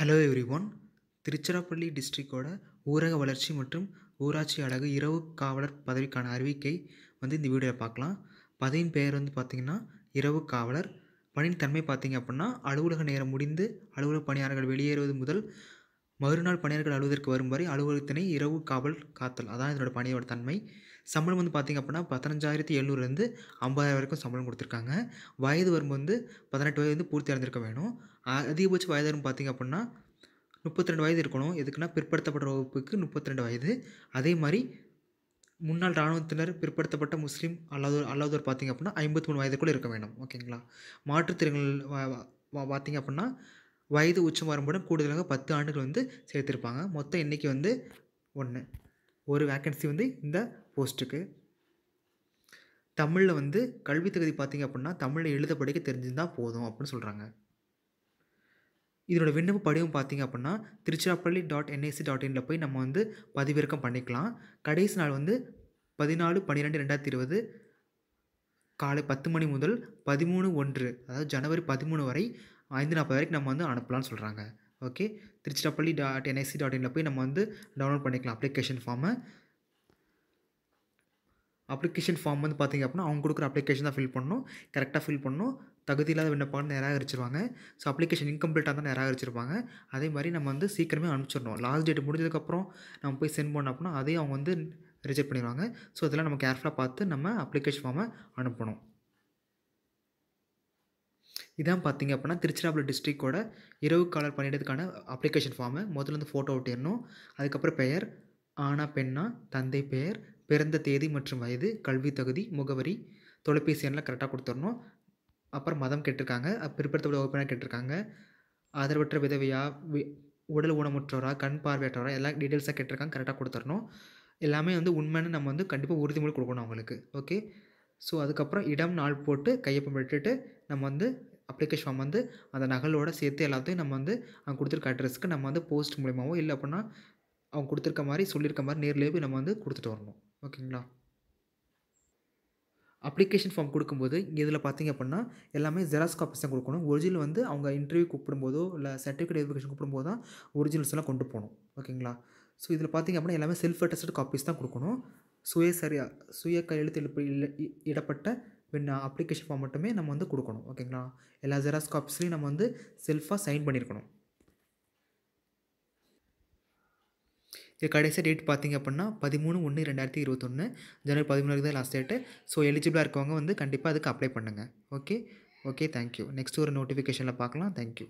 Hello everyone Tiruchirappalli டிஸ்ட்ரிக்டோட ஊரக வளர்ச்சி மற்றும் ஊராட்சி அழகு இரவு காவலர் பதவிக்கான அறிவிக்கை வந்து இந்த வீடியோவில் பார்க்கலாம். பதவியின் பெயர் வந்து பார்த்திங்கன்னா இரவு காவலர். பணியின் தன்மை பார்த்திங்க அப்படின்னா அலுவலக நேரம் முடிந்து அலுவலக பணியாளர்கள் வெளியேறுவது முதல் மறுநாள் பணியாளர்கள் அலுவலகத்திற்கு வரும் வரை அலுவலகத்தினை இரவு காவல் காத்தல். அதான் இதனோட பணியோட தன்மை. சம்பளம் வந்து பார்த்திங்க அப்படின்னா பதினஞ்சாயிரத்தி எழுநூறுலேருந்து ஐம்பதாயிரம் வரைக்கும் சம்பளம் கொடுத்துருக்காங்க. வயது வரம்பு வந்து பதினெட்டு வயது வந்து பூர்த்தி அடைஞ்சிருக்க வேணும். அதிகபட்ச வயது வரம்பு பார்த்திங்க அப்படின்னா முப்பத்தி ரெண்டு வயது இருக்கணும். எதுக்குன்னா பிற்படுத்தப்பட்ட வகுப்புக்கு முப்பத்தி ரெண்டு வயது. அதே மாதிரி முன்னாள் இராணுவத்தினர் பிற்படுத்தப்பட்ட முஸ்லீம் அல்லாதோர் அல்லாதோர் பார்த்திங்க அப்படின்னா ஐம்பத்தி மூணு வயதுக்குள்ளே இருக்க வேணும். ஓகேங்களா? மாற்றுத்திறங்கள் பார்த்திங்க அப்படின்னா வயது உச்சம் வரும்போது கூடுதலாக பத்து ஆண்டுகள் வந்து சேர்த்துருப்பாங்க. மொத்தம் இன்றைக்கி வந்து ஒன்று ஒரு வேக்கன்சி வந்து இந்த போஸ்ட்டுக்கு தமிழில் வந்து கல்வி தகுதி பார்த்திங்க அப்படின்னா தமிழில் எழுத படிக்க தெரிஞ்சிருந்தால் போதும் அப்படின்னு சொல்கிறாங்க இதோட விண்ணப்ப படிவம் பார்த்திங்க அப்படின்னா திருச்சிராப்பள்ளி டாட் என்ஐசி டாட் இனில் போய் நம்ம வந்து பதிவிறக்கம் பண்ணிக்கலாம். கடைசி நாள் வந்து பதினாலு பன்னிரெண்டு ரெண்டாயிரத்தி இருபது காலை பத்து மணி முதல் பதிமூணு ஒன்று அதாவது ஜனவரி பதிமூணு வரை ஐந்து நாற்பது வரைக்கும் நம்ம வந்து அனுப்பலாம்னு சொல்கிறாங்க okay. Tiruchirappalli dot NIC dot இனில் போய் நம்ம வந்து டவுன்லோட் பண்ணிக்கலாம் அப்ளிகேஷன் ஃபார்மை அப்ளிகேஷன் ஃபார்ம் வந்து பார்த்திங்க அப்படின்னா அவங்க கொடுக்குற அப்ளிகேஷன் தான் ஃபில் பண்ணணும். கரெக்டாக ஃபில் பண்ணணும். தகுதி இல்லாத விண்ணப்பம் நிராகரிச்சிருவாங்க. ஸோ அப்ளிகேஷன் இன்கம்ப்ளீட்டாக தான் நிராகரிச்சிருப்பாங்க. அதே மாதிரி நம்ம வந்து சீக்கிரமே அனுப்பிச்சிடணும். லாஸ்ட் டேட் முடிஞ்சதுக்கப்புறம் நம்ம போய் சென்ட் பண்ணோம் அப்படின்னா அதையும் அவங்க வந்து ரிஜெக்ட் பண்ணிடுவாங்க. ஸோ இதெல்லாம் நம்ம கேர்ஃபுல்லாக பார்த்து நம்ம அப்ளிகேஷன் ஃபார்மை அனுப்பணும். இதான் பார்த்தீங்க அப்படின்னா திருச்சிராப்பள்ளி டிஸ்ட்ரிக்டோட இரவு காலர் பணியிடத்துக்கான அப்ளிகேஷன் ஃபார்மு முதல்ல வந்து ஃபோட்டோ ஒட்டிடணும். அதுக்கப்புறம் பெயர் ஆனா பெண்ணா தந்தை பெயர் பிறந்த தேதி மற்றும் வயது கல்வி தகுதி முகவரி தொலைபேசி எண்ணெலாம் கரெக்டாக கொடுத்துடணும். அப்புறம் மதம் கேட்டிருக்காங்க. பிற்படுத்தப்பட்ட வகுப்பினர் கேட்டிருக்காங்க. ஆதரவற்ற விதவையா உடல் ஊனமுற்றோரா கண் பார்வையற்றோரா எல்லா டீட்டெயில்ஸாக கேட்டிருக்காங்க. கரெக்டாக கொடுத்துடணும். எல்லாமே வந்து உண்மைன்னு நம்ம வந்து கண்டிப்பாக உறுதிமொழி கொடுக்கணும் அவங்களுக்கு. ஓகே ஸோ அதுக்கப்புறம் இடம் நாள் போட்டு கையொப்பம் விட்டுட்டு நம்ம வந்து அப்ளிகேஷன் ஃபார்ம் வந்து அந்த நகலோட சேர்த்து எல்லாத்தையும் நம்ம வந்து அவங்க கொடுத்துருக்க அட்ரஸ்க்கு நம்ம வந்து போஸ்ட் மூலியமாகவோ இல்லை அப்படின்னா அவங்க கொடுத்துருக்க மாதிரி சொல்லியிருக்க மாதிரி நேர்லேயே போய் நம்ம வந்து கொடுத்துட்டு வரணும். ஓகேங்களா? அப்ளிகேஷன் ஃபார்ம் கொடுக்கும்போது இதில் பார்த்தீங்க அப்படின்னா எல்லாமே ஜெராக்ஸ் காப்பீஸ் தான் கொடுக்கணும். ஒரிஜினல் வந்து அவங்க இன்டர்வியூ கூப்பிடும்போதோ இல்லை சர்டிஃபிகேட் வெரிஃபிகேஷன் கூப்பிடும்போது தான் ஒரிஜினல்ஸ் எல்லாம் கொண்டு போகணும். ஓகேங்களா? ஸோ இதில் பார்த்தீங்க அப்படின்னா எல்லாமே செல்ஃப் அட்டஸ்டட் காப்பீஸ் தான் கொடுக்கணும். சுய சரியா சுய கையெழுத்து எழுப்பு இடப்பட்ட விண்ண அப்ளிகேஷன் ஃபார்ம் மட்டுமே நம்ம வந்து கொடுக்கணும் ஓகேங்களா எல்லா ஜெராக்ஸ் காப்பீஸ்லையும் நம்ம வந்து செல்ஃபாக சைன் பண்ணியிருக்கணும் இது கடைசி டேட் பார்த்தீங்க அப்படின்னா பதிமூணு ஒன்று ரெண்டாயிரத்தி இருபத்தொன்று ஜனவரி பதிமூணு தான் லாஸ்ட் டேட்டு ஸோ எலிஜிபிளாக இருக்கவங்க வந்து கண்டிப்பாக அதுக்கு அப்ளை பண்ணுங்கள் ஓகே ஓகே தேங்க்யூ நெக்ஸ்ட் ஒரு நோட்டிஃபிகேஷனில் பார்க்கலாம். தேங்க்யூ